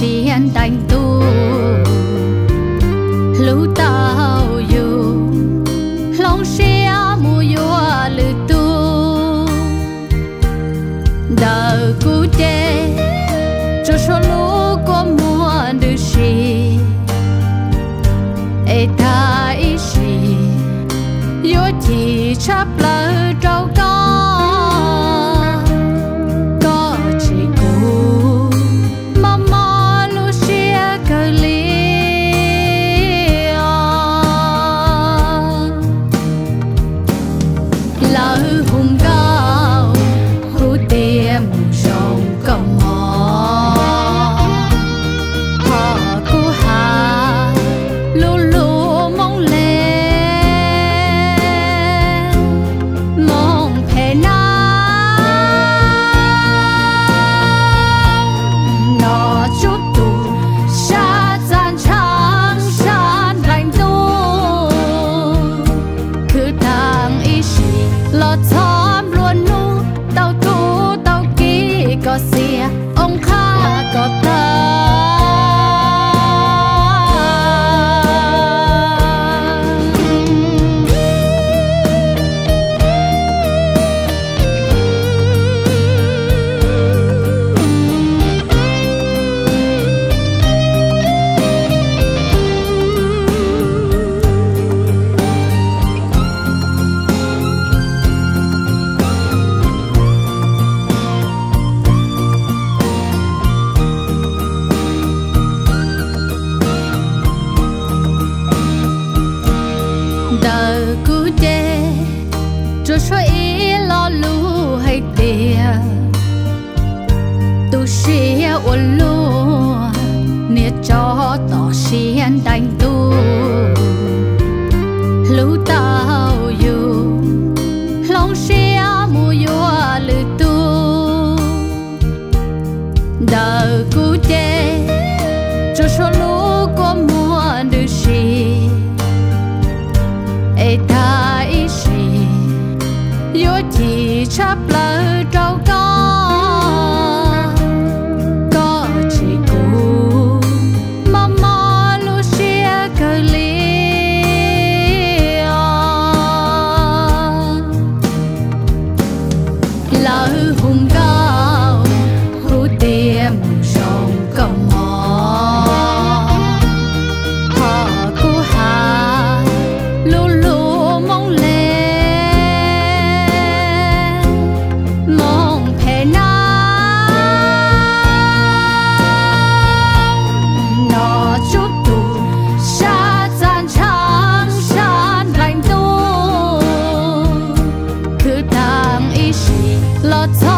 xiên đành tu. Lũ tàu dù lòng xe mù yua lư tu. Đời cú chê, cho số lũ có mua được gì ê ta ý gì yua chỉ chấp lời. lão hùng ca cho ý lo lu hay tia tu sĩ ô lu nia cho tỏ xiên đánh tu lu tao chỉ chấp lỡ trâu con. 了错